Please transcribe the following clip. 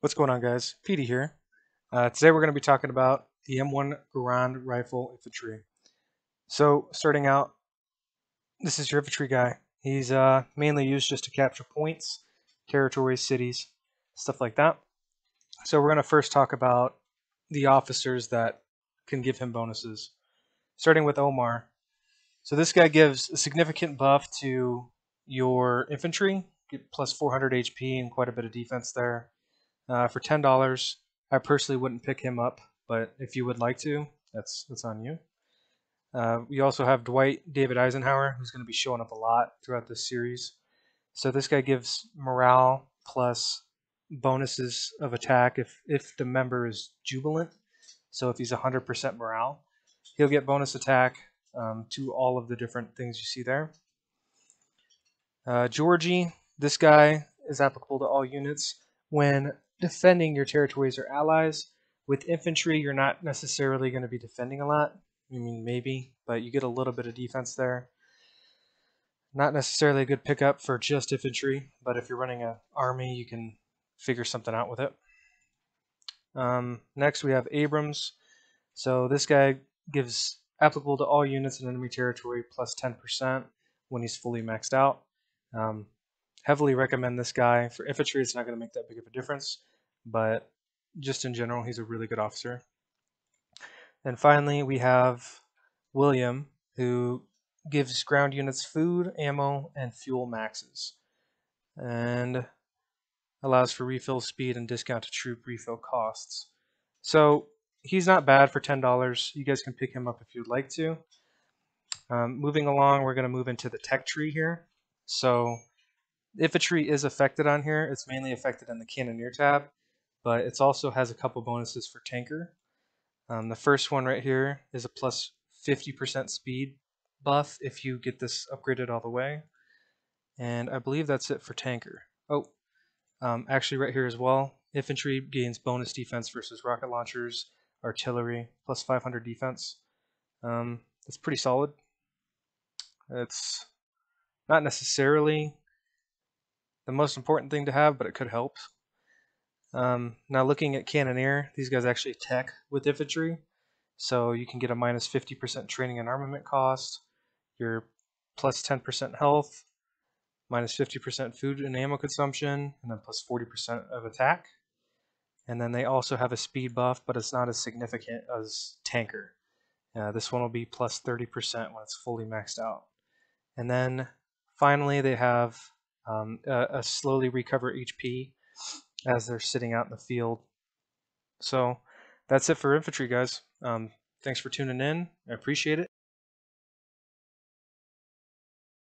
What's going on guys? Peety here. Uh, today we're going to be talking about the M1 Garand Rifle Infantry. So starting out, this is your infantry guy. He's uh, mainly used just to capture points, territories, cities, stuff like that. So we're going to first talk about the officers that can give him bonuses. Starting with Omar. So this guy gives a significant buff to your infantry, get plus 400 HP and quite a bit of defense there. Uh, for ten dollars, I personally wouldn't pick him up, but if you would like to, that's that's on you. Uh, we also have Dwight David Eisenhower, who's going to be showing up a lot throughout this series. So this guy gives morale plus bonuses of attack if if the member is jubilant. So if he's 100% morale, he'll get bonus attack um, to all of the different things you see there. Uh, Georgie, this guy is applicable to all units when defending your territories or allies. With infantry, you're not necessarily going to be defending a lot. I mean, maybe, but you get a little bit of defense there. Not necessarily a good pickup for just infantry, but if you're running an army, you can figure something out with it. Um, next, we have Abrams. So this guy gives applicable to all units in enemy territory plus 10% when he's fully maxed out. Um, heavily recommend this guy. For infantry, it's not going to make that big of a difference, but just in general, he's a really good officer. And finally, we have William, who gives ground units food, ammo, and fuel maxes, and allows for refill speed and discount to troop refill costs. So he's not bad for $10. You guys can pick him up if you'd like to. Um, moving along, we're going to move into the tech tree here. So if a tree is affected on here. It's mainly affected in the cannoneer tab, but it also has a couple bonuses for tanker. Um, the first one right here is a plus 50% speed buff if you get this upgraded all the way. And I believe that's it for tanker. Oh, um, actually right here as well, infantry gains bonus defense versus rocket launchers, artillery, plus 500 defense. Um, that's pretty solid. It's not necessarily the most important thing to have, but it could help. Um, now looking at Cannoneer, these guys actually tech with infantry, so you can get a minus 50% training and armament cost, your plus 10% health, minus 50% food and ammo consumption, and then plus 40% of attack. And then they also have a speed buff, but it's not as significant as Tanker. Uh, this one will be plus 30% when it's fully maxed out. And then finally they have um, uh, slowly recover HP as they're sitting out in the field. So that's it for infantry, guys. Um, thanks for tuning in. I appreciate it.